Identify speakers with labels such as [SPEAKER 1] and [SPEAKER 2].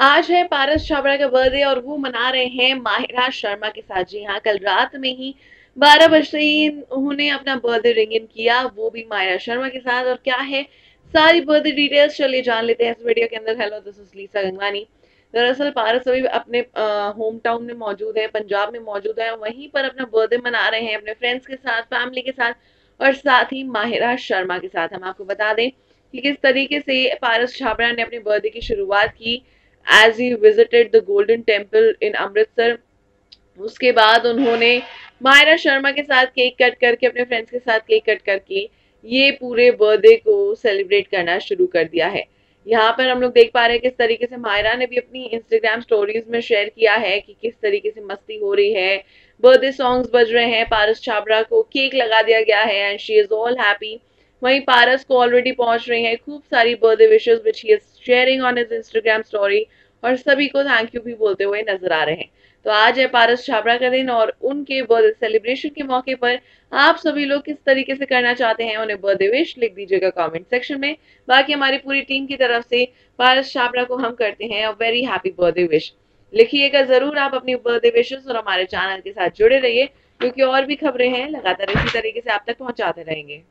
[SPEAKER 1] आज है पारस छाबड़ा का बर्थडे और वो मना रहे हैं माहिरा शर्मा के साथ। जी हाँ कल रात में ही बारह बजते ही उन्होंने अपना बर्थडे रिंग इन किया, वो भी माहिरा शर्मा के साथ। और क्या है? सारी बर्थडे डिटेल्स चलिए जान लेते हैं इस वीडियो के अंदर। Hello this is Lisa Gangwani दरअसल पारस अभी अपने होम टाउन में मौजूद है, पंजाब में मौजूद है, वहीं पर अपना बर्थडे मना रहे हैं अपने फ्रेंड्स के साथ फैमिली के साथ और साथ ही माहिरा शर्मा के साथ। हम आपको बता दें कि किस तरीके से पारस छाबड़ा ने अपने बर्थडे की शुरुआत की। As he visited the Golden Temple in Amritsar उसके बाद उन्होंने मायरा शर्मा के साथ केक कट करके, अपने फ्रेंड्स के साथ केक कट करके, ये पूरे बर्थडे को सेलिब्रेट करना शुरू कर दिया है। यहाँ पर हम लोग देख पा रहे हैं किस तरीके से मायरा ने भी अपनी इंस्टाग्राम स्टोरीज में शेयर किया है कि किस तरीके से मस्ती हो रही है। बर्थडे सॉन्ग्स बज रहे हैं, पारस छाबड़ा को केक लगा दिया गया है and she is all happy वहीं पारस को ऑलरेडी पहुँच रही हैं, खूब सारी birthday wishes which he is sharing on his Instagram story और सभी को थैंक यू भी बोलते हुए नज़र आ रहे हैं। तो आज है पारस छाबड़ा का दिन और उनके बर्थडे सेलिब्रेशन के मौके पर आप सभी लोग किस तरीके से करना चाहते हैं उन्हें बर्थडे विश लिख दीजिएगा कमेंट सेक्शन में। बाकी हमारी पूरी टीम की तरफ़ से पारस छाबड़ा को हम करते हैं a very happy birthday wish लिखिएगा ज़रूर आप अपनी बर्थडे विशेष और हमारे चैनल के साथ जुड़े रहिए, क्योंकि और भी खबरें हैं, लगातार इसी तरीके से आप तक पहुंचाते रहेंगे।